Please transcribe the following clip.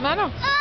Não é não?